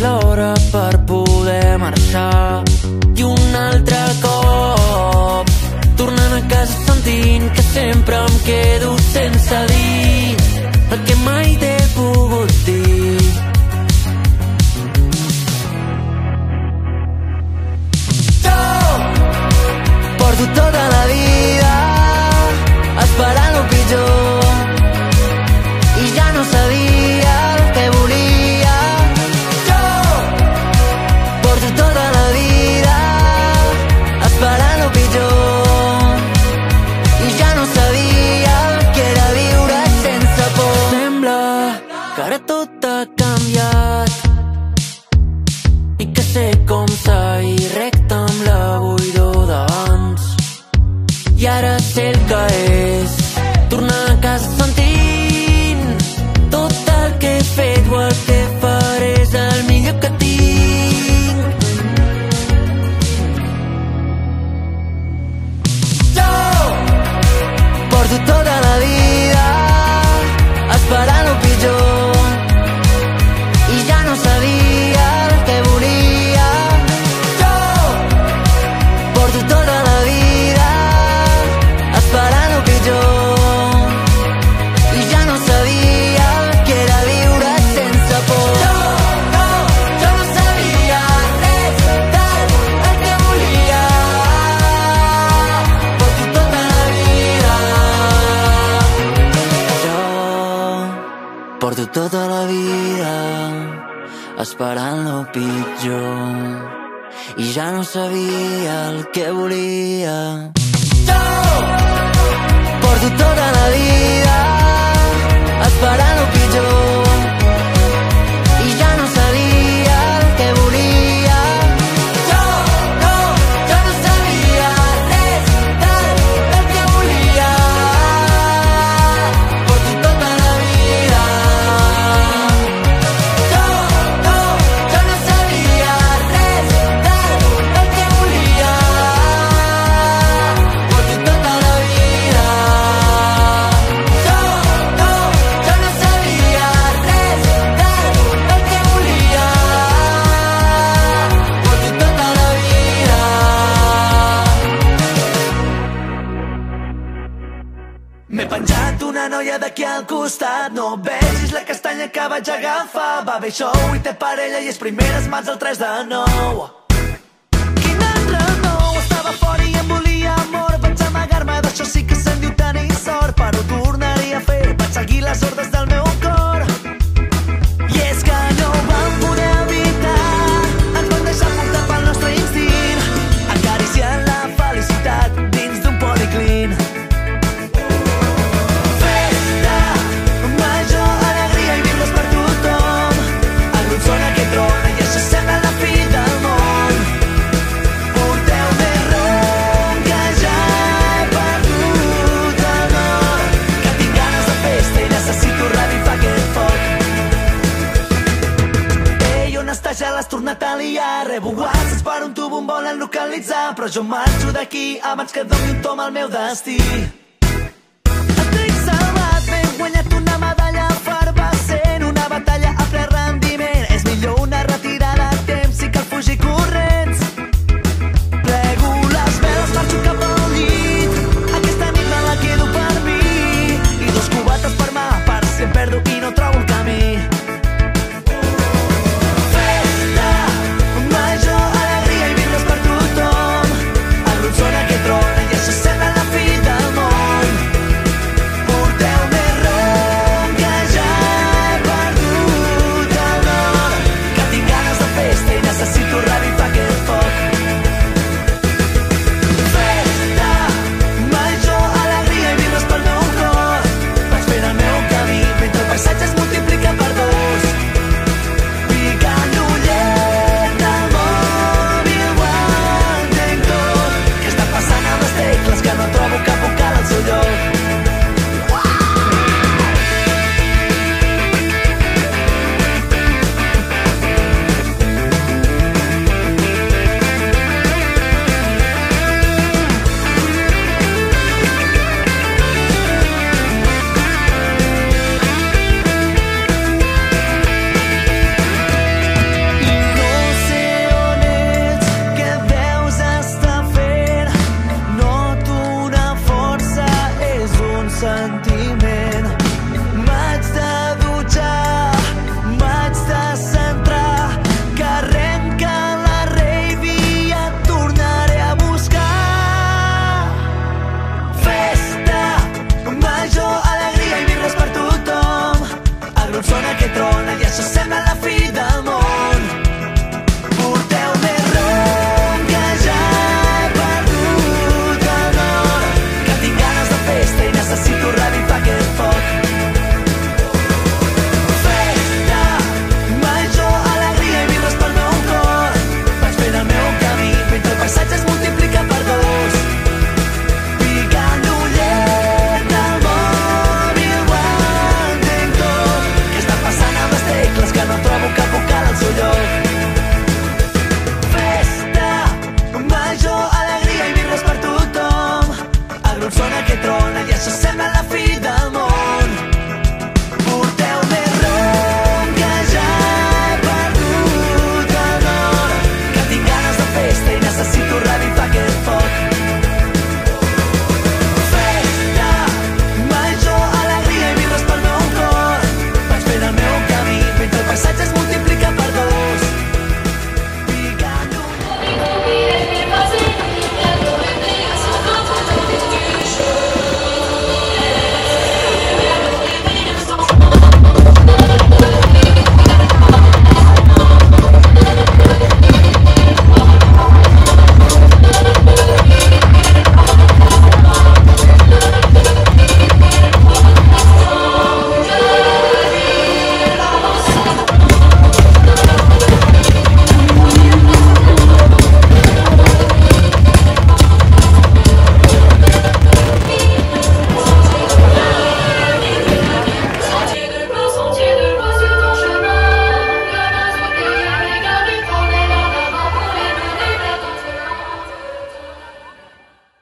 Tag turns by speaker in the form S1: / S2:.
S1: Laura. i ja no sabia el que volia. Jo porto tota la vida esperant
S2: noia d'aquí al costat. No vegis la castanya que vaig agafar. Va bé show i té parella i és primeres mans al 3 de 9 Quin altre nou? Estava fora i em volia amor. Vaig amagar-me d'això sí que se'n diu tenir sort. Però ho tornaria a fer Vaig seguir les ordres del meu has tornat a liar. Rebo whatsapps per un tub on volen localitzar. Però jo marxo d'aquí abans que doni un tom al meu destí. Just send my So set